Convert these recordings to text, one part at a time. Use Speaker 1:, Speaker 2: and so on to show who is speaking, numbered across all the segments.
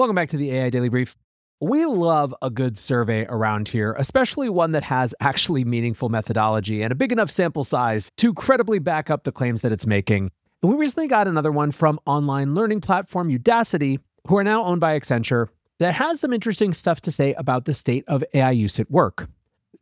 Speaker 1: Welcome back to the AI Daily Brief. We love a good survey around here, especially one that has actually meaningful methodology and a big enough sample size to credibly back up the claims that it's making. And we recently got another one from online learning platform Udacity, who are now owned by Accenture, that has some interesting stuff to say about the state of AI use at work.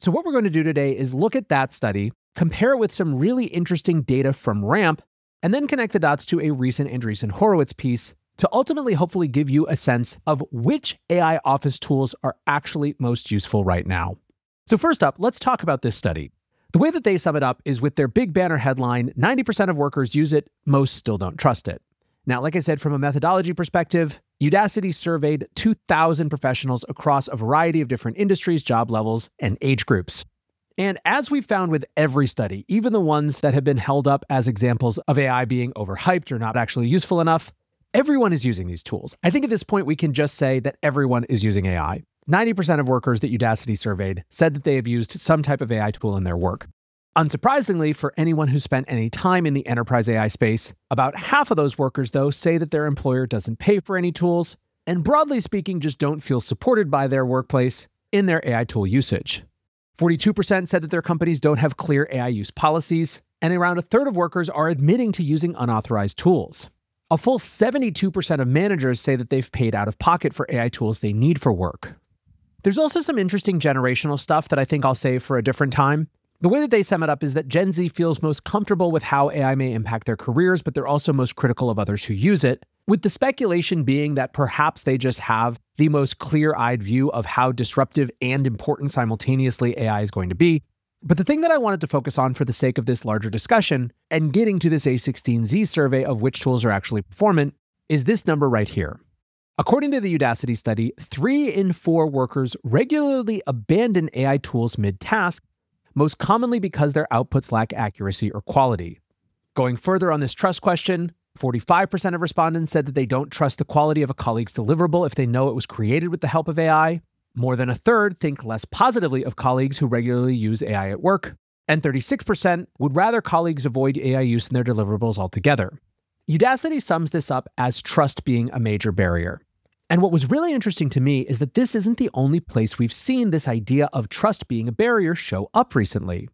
Speaker 1: So, what we're going to do today is look at that study, compare it with some really interesting data from RAMP, and then connect the dots to a recent Andreessen Horowitz piece to ultimately hopefully give you a sense of which AI office tools are actually most useful right now. So, first up, let's talk about this study. The way that they sum it up is with their big banner headline 90% of workers use it, most still don't trust it. Now, like I said, from a methodology perspective, Udacity surveyed 2,000 professionals across a variety of different industries, job levels, and age groups. And as we've found with every study, even the ones that have been held up as examples of AI being overhyped or not actually useful enough, Everyone is using these tools. I think at this point, we can just say that everyone is using AI. 90% of workers that Udacity surveyed said that they have used some type of AI tool in their work. Unsurprisingly, for anyone who spent any time in the enterprise AI space, about half of those workers, though, say that their employer doesn't pay for any tools, and broadly speaking, just don't feel supported by their workplace in their AI tool usage. 42% said that their companies don't have clear AI use policies, and around a third of workers are admitting to using unauthorized tools. A full 72% of managers say that they've paid out of pocket for AI tools they need for work. There's also some interesting generational stuff that I think I'll save for a different time. The way that they sum it up is that Gen Z feels most comfortable with how AI may impact their careers, but they're also most critical of others who use it, with the speculation being that perhaps they just have the most clear eyed view of how disruptive and important simultaneously AI is going to be, but the thing that I wanted to focus on for the sake of this larger discussion and getting to this A16Z survey of which tools are actually performant is this number right here. According to the Udacity study, three in four workers regularly abandon AI tools mid task, most commonly because their outputs lack accuracy or quality. Going further on this trust question, 45% of respondents said that they don't trust the quality of a colleague's deliverable if they know it was created with the help of AI. More than a third think less positively of colleagues who regularly use AI at work, and 36% would rather colleagues avoid AI use in their deliverables altogether. Udacity sums this up as trust being a major barrier. And what was really interesting to me is that this isn't the only place we've seen this idea of trust being a barrier show up recently.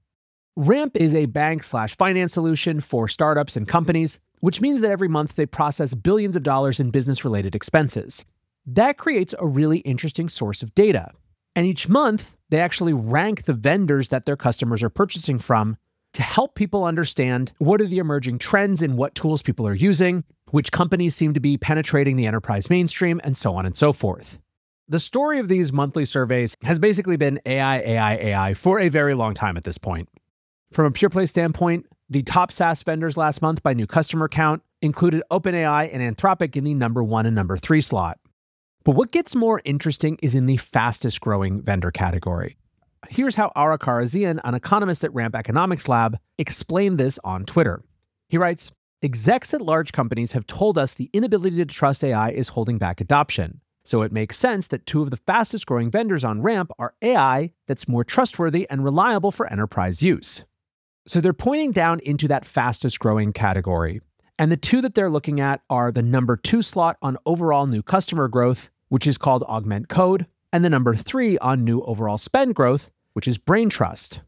Speaker 1: Ramp is a bank slash finance solution for startups and companies, which means that every month they process billions of dollars in business related expenses. That creates a really interesting source of data. And each month, they actually rank the vendors that their customers are purchasing from to help people understand what are the emerging trends in what tools people are using, which companies seem to be penetrating the enterprise mainstream, and so on and so forth. The story of these monthly surveys has basically been AI, AI, AI for a very long time at this point. From a pure play standpoint, the top SaaS vendors last month by new customer count included OpenAI and Anthropic in the number one and number three slot. But what gets more interesting is in the fastest growing vendor category. Here's how Ara Kharazian, an economist at Ramp Economics Lab, explained this on Twitter. He writes Execs at large companies have told us the inability to trust AI is holding back adoption. So it makes sense that two of the fastest growing vendors on Ramp are AI that's more trustworthy and reliable for enterprise use. So they're pointing down into that fastest growing category. And the two that they're looking at are the number two slot on overall new customer growth which is called Augment Code, and the number three on new overall spend growth, which is Brain Trust.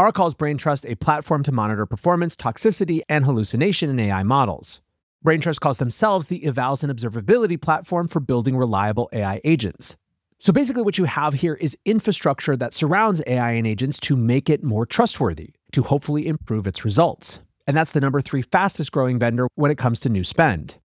Speaker 1: Ara calls Braintrust a platform to monitor performance, toxicity, and hallucination in AI models. Braintrust calls themselves the evals and observability platform for building reliable AI agents. So basically, what you have here is infrastructure that surrounds AI and agents to make it more trustworthy, to hopefully improve its results. And that's the number three fastest growing vendor when it comes to new spend.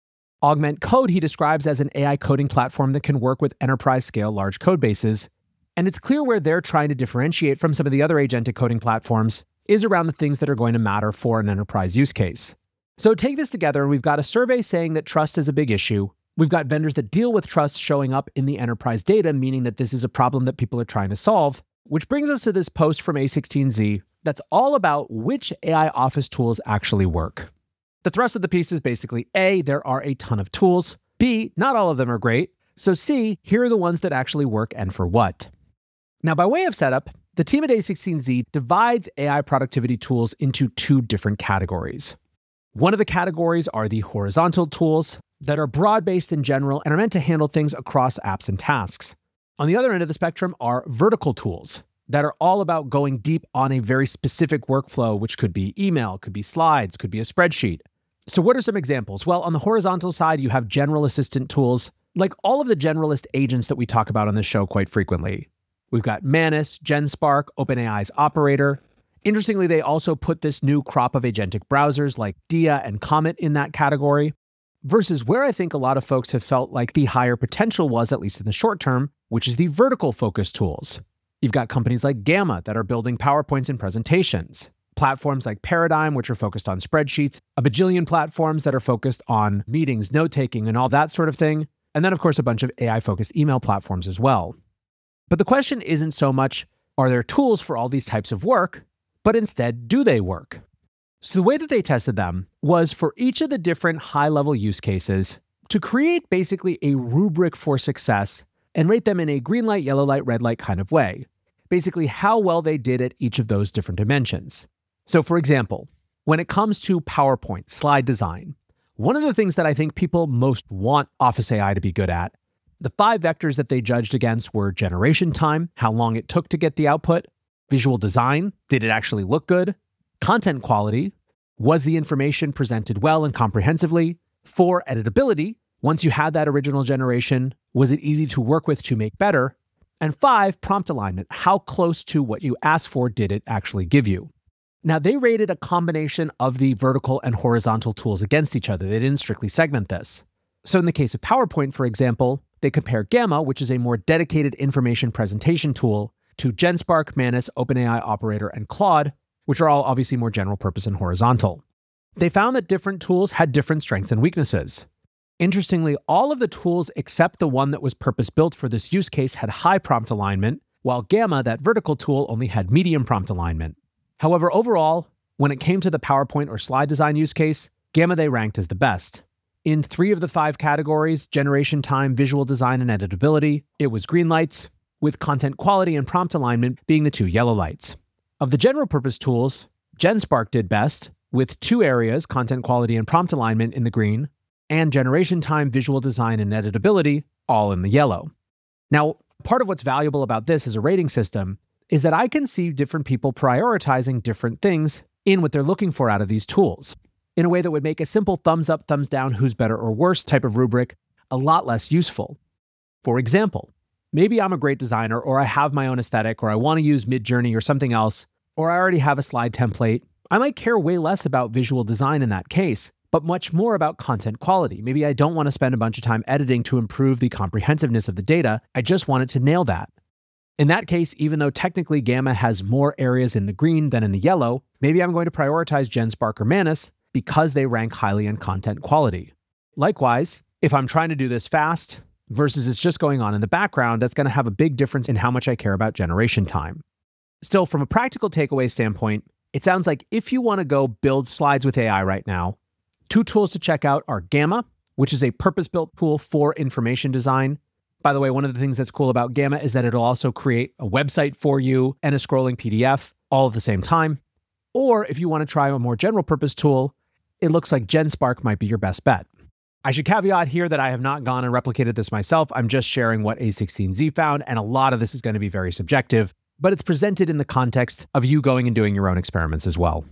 Speaker 1: Augment Code he describes as an AI coding platform that can work with enterprise scale large code bases. And it's clear where they're trying to differentiate from some of the other agentic coding platforms is around the things that are going to matter for an enterprise use case. So take this together, and we've got a survey saying that trust is a big issue. We've got vendors that deal with trust showing up in the enterprise data, meaning that this is a problem that people are trying to solve. Which brings us to this post from A16Z that's all about which AI office tools actually work. The thrust of the piece is basically A, there are a ton of tools. B, not all of them are great. So C, here are the ones that actually work and for what. Now, by way of setup, the team at A16Z divides AI productivity tools into two different categories. One of the categories are the horizontal tools. that are broad based in general and are meant to handle things across apps and tasks. On the other end of the spectrum are vertical tools that are all about going deep on a very specific workflow, which could be email, could be slides, could be a spreadsheet. So, what are some examples? Well, on the horizontal side, you have general assistant tools, like all of the generalist agents that we talk about on this show quite frequently. We've got Manus, GenSpark, OpenAI's Operator. Interestingly, they also put this new crop of agentic browsers like Dia and Comet in that category versus where I think a lot of folks have felt like the higher potential was, at least in the short term, which is the vertical focus tools. You've got companies like Gamma that are building PowerPoints and presentations, platforms like Paradigm, which are focused on spreadsheets, a bajillion platforms that are focused on meetings, note taking, and all that sort of thing. And then, of course, a bunch of AI focused email platforms as well. But the question isn't so much are there tools for all these types of work, but instead, do they work? So, the way that they tested them was for each of the different high level use cases to create basically a rubric for success and rate them in a green light, yellow light, red light kind of way. Basically, how well they did at each of those different dimensions. So, for example, when it comes to PowerPoint slide design, one of the things that I think people most want Office AI to be good at, the five vectors that they judged against were generation time, how long it took to get the output, visual design, did it actually look good, Content quality was the information presented well and comprehensively? For editability, once you had that original generation, was it easy to work with to make better? And five, prompt alignment. How close to what you asked for did it actually give you? Now, they rated a combination of the vertical and horizontal tools against each other. They didn't strictly segment this. So, in the case of PowerPoint, for example, they compare Gamma, which is a more dedicated information presentation tool, to GenSpark, Manus, OpenAI Operator, and Claude, which are all obviously more general purpose and horizontal. They found that different tools had different strengths and weaknesses. Interestingly, all of the tools except the one that was purpose built for this use case had high prompt alignment, while Gamma, that vertical tool, only had medium prompt alignment. However, overall, when it came to the PowerPoint or slide design use case, Gamma they ranked as the best. In three of the five categories generation time, visual design, and editability it was green lights, with content quality and prompt alignment being the two yellow lights. Of the general purpose tools, GenSpark did best, with two areas, content quality and prompt alignment, in the green, and generation time, visual design, and editability, all in the yellow. Now, part of what's valuable about this as a rating system is that I can see different people prioritizing different things in what they're looking for out of these tools in a way that would make a simple thumbs up, thumbs down, who's better or worse type of rubric a lot less useful. For example, maybe I'm a great designer, or I have my own aesthetic, or I want to use Midjourney or something else, or I already have a slide template, I might care way less about visual design in that case, but much more about content quality. Maybe I don't want to spend a bunch of time editing to improve the comprehensiveness of the data, I just want it to nail that. In that case, even though technically Gamma has more areas in the green than in the yellow, maybe I'm going to prioritize GenSpark or Manus because they rank highly in content quality. Likewise, if I'm trying to do this fast versus it's just going on in the background, that's going to have a big difference in how much I care about generation time. Still, from a practical takeaway standpoint, it sounds like if you want to go build slides with AI right now, two tools to check out are Gamma, which is a purpose built tool for information design. By the way, one of the things that's cool about Gamma is that it'll also create a website for you and a scrolling PDF all at the same time. Or if you want to try a more general purpose tool, it looks like GenSpark might be your best bet. I should caveat here that I have not gone and replicated this myself. I'm just sharing what A16Z found, and a lot of this is going to be very subjective but it's presented in the context of you going and doing your own experiments as well.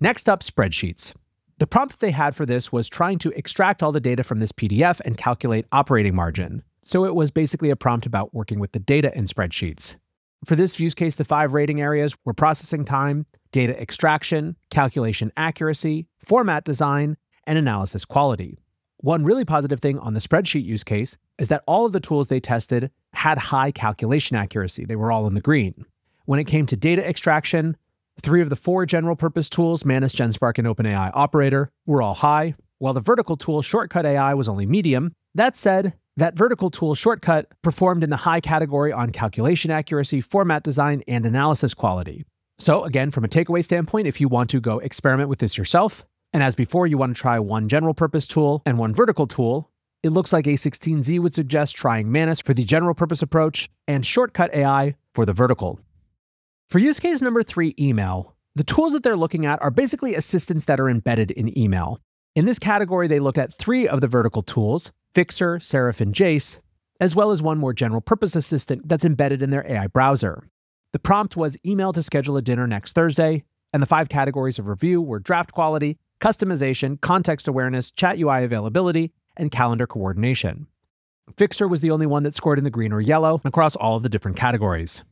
Speaker 1: Next up, spreadsheets. The prompt they had for this was trying to extract all the data from this PDF and calculate operating margin. So it was basically a prompt about working with the data in spreadsheets. For this use case, the five rating areas were processing time, data extraction, calculation accuracy, format design, and analysis quality. One really positive thing on the spreadsheet use case is that all of the tools they tested had high calculation accuracy. They were all in the green. When it came to data extraction, three of the four general purpose tools, Manus, GenSpark, and OpenAI Operator, were all high, while the vertical tool Shortcut AI was only medium. That said, that vertical tool Shortcut performed in the high category on calculation accuracy, format design, and analysis quality. So, again, from a takeaway standpoint, if you want to go experiment with this yourself, and as before, you want to try one general purpose tool and one vertical tool. It looks like A16Z would suggest trying Manus for the general purpose approach and Shortcut AI for the vertical. For use case number three, email, the tools that they're looking at are basically assistants that are embedded in email. In this category, they looked at three of the vertical tools Fyxer, Serif, and Jace, as well as one more general purpose assistant that's embedded in their AI browser. The prompt was email to schedule a dinner next Thursday, and the five categories of review were draft quality, customization, context awareness, chat UI availability, and calendar coordination. Fyxer was the only one that scored in the green or yellow across all of the different categories.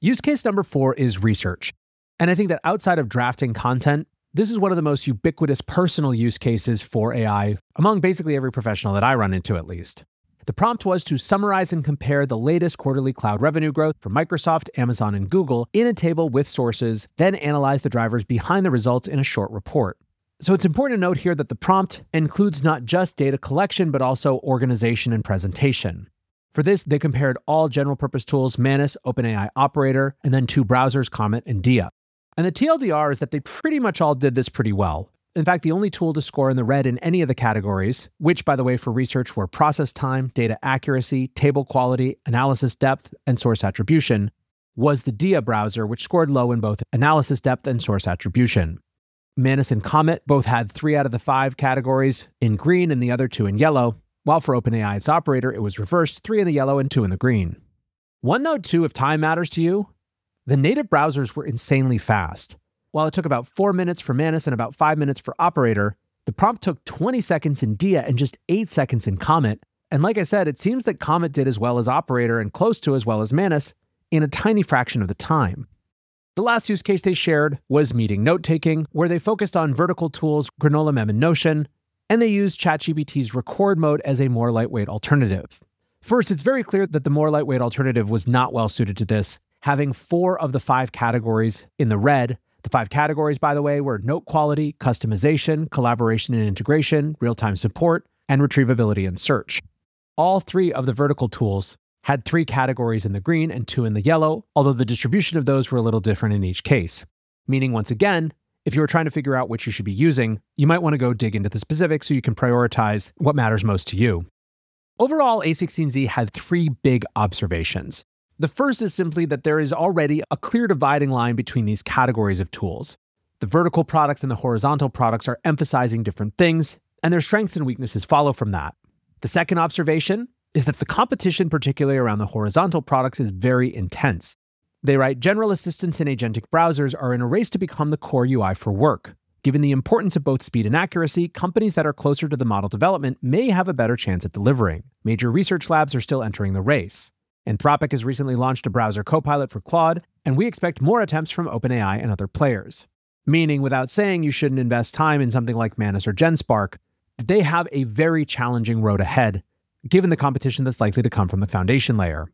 Speaker 1: Use case number four is research. And I think that outside of drafting content, this is one of the most ubiquitous personal use cases for AI among basically every professional that I run into, at least. The prompt was to summarize and compare the latest quarterly cloud revenue growth from Microsoft, Amazon, and Google in a table with sources, then analyze the drivers behind the results in a short report. So it's important to note here that the prompt includes not just data collection, but also organization and presentation. For this, they compared all general purpose tools Manus, OpenAI Operator, and then two browsers, Comet and Dia. And the TLDR is that they pretty much all did this pretty well. In fact, the only tool to score in the red in any of the categories, which, by the way, for research were process time, data accuracy, table quality, analysis depth, and source attribution, was the Dia browser, which scored low in both analysis depth and source attribution. Manus and Comet both had three out of the five categories in green and the other two in yellow, while for OpenAI's operator, it was reversed three in the yellow and two in the green. One note, too, if time matters to you, the native browsers were insanely fast. While it took about four minutes for Manus and about five minutes for Operator, the prompt took 20 seconds in Dia and just eight seconds in Comet. And like I said, it seems that Comet did as well as Operator and close to as well as Manus in a tiny fraction of the time. The last use case they shared was meeting note taking, where they focused on vertical tools Granola Mem and Notion, and they used ChatGPT's record mode as a more lightweight alternative. First, it's very clear that the more lightweight alternative was not well suited to this, having four of the five categories in the red the five categories, by the way, were note quality, customization, collaboration and integration, real time support, and retrievability and search. All three of the vertical tools had three categories in the green and two in the yellow, although the distribution of those were a little different in each case. Meaning, once again, if you were trying to figure out which you should be using, you might want to go dig into the specifics so you can prioritize what matters most to you. Overall, A16Z had three big observations. The first is simply that there is already a clear dividing line between these categories of tools. The vertical products and the horizontal products are emphasizing different things, and their strengths and weaknesses follow from that. The second observation is that the competition, particularly around the horizontal products, is very intense. They write general assistants and agentic browsers are in a race to become the core UI for work. Given the importance of both speed and accuracy, companies that are closer to the model development may have a better chance at delivering. Major research labs are still entering the race. Anthropic has recently launched a browser copilot for Claude, and we expect more attempts from OpenAI and other players. Meaning, without saying you shouldn't invest time in something like Manus or GenSpark, they have a very challenging road ahead, given the competition that's likely to come from the foundation layer.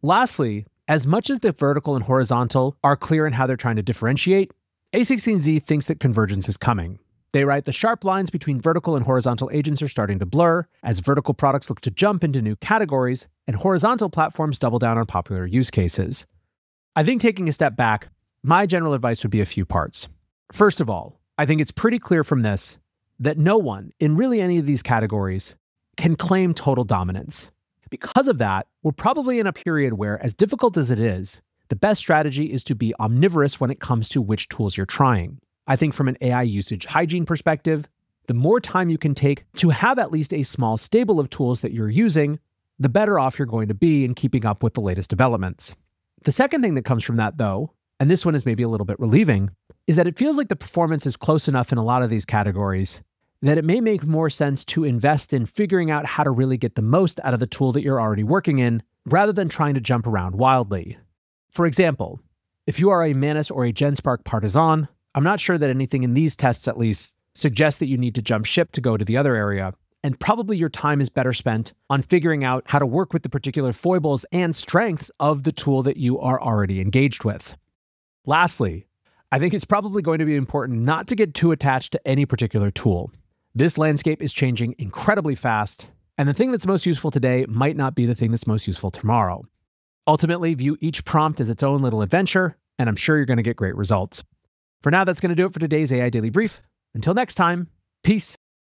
Speaker 1: Lastly, as much as the vertical and horizontal are clear in how they're trying to differentiate, A16Z thinks that convergence is coming. They write the sharp lines between vertical and horizontal agents are starting to blur as vertical products look to jump into new categories and horizontal platforms double down on popular use cases. I think taking a step back, my general advice would be a few parts. First of all, I think it's pretty clear from this that no one in really any of these categories can claim total dominance. Because of that, we're probably in a period where, as difficult as it is, the best strategy is to be omnivorous when it comes to which tools you're trying. I think from an AI usage hygiene perspective, the more time you can take to have at least a small stable of tools that you're using, the better off you're going to be in keeping up with the latest developments. The second thing that comes from that, though, and this one is maybe a little bit relieving, is that it feels like the performance is close enough in a lot of these categories that it may make more sense to invest in figuring out how to really get the most out of the tool that you're already working in rather than trying to jump around wildly. For example, if you are a Manus or a GenSpark partisan, I'm not sure that anything in these tests, at least, suggests that you need to jump ship to go to the other area. And probably your time is better spent on figuring out how to work with the particular foibles and strengths of the tool that you are already engaged with. Lastly, I think it's probably going to be important not to get too attached to any particular tool. This landscape is changing incredibly fast, and the thing that's most useful today might not be the thing that's most useful tomorrow. Ultimately, view each prompt as its own little adventure, and I'm sure you're going to get great results. For now, that's going to do it for today's AI Daily Brief. Until next time, peace.